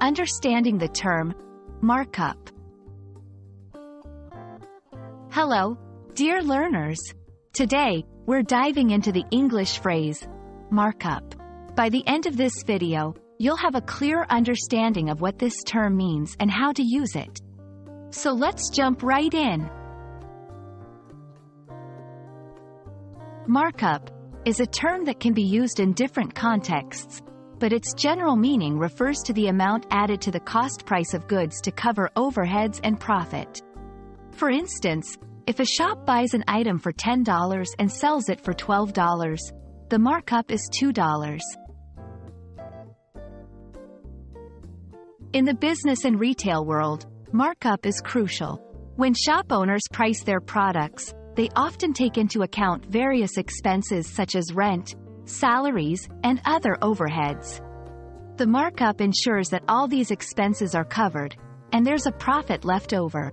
Understanding the term markup. Hello, dear learners. Today, we're diving into the English phrase markup. By the end of this video, you'll have a clear understanding of what this term means and how to use it. So let's jump right in. Markup is a term that can be used in different contexts, but its general meaning refers to the amount added to the cost price of goods to cover overheads and profit. For instance, if a shop buys an item for $10 and sells it for $12, the markup is $2. In the business and retail world, markup is crucial. When shop owners price their products, they often take into account various expenses such as rent, salaries, and other overheads. The markup ensures that all these expenses are covered, and there's a profit left over.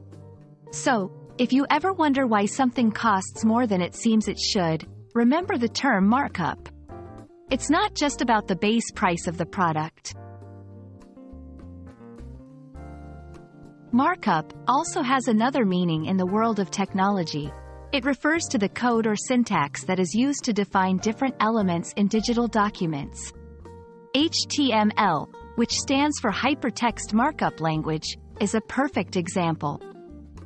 So, if you ever wonder why something costs more than it seems it should, remember the term markup. It's not just about the base price of the product. Markup also has another meaning in the world of technology. It refers to the code or syntax that is used to define different elements in digital documents. HTML, which stands for Hypertext Markup Language, is a perfect example.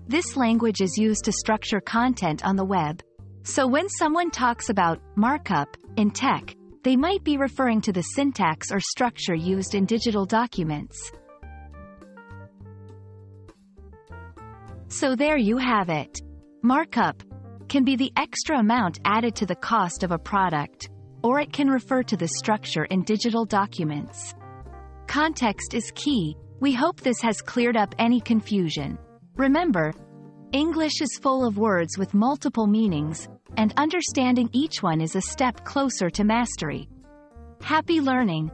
This language is used to structure content on the web. So when someone talks about markup in tech, they might be referring to the syntax or structure used in digital documents. So there you have it. Markup can be the extra amount added to the cost of a product, or it can refer to the structure in digital documents. Context is key. We hope this has cleared up any confusion. Remember, English is full of words with multiple meanings, and understanding each one is a step closer to mastery. Happy learning!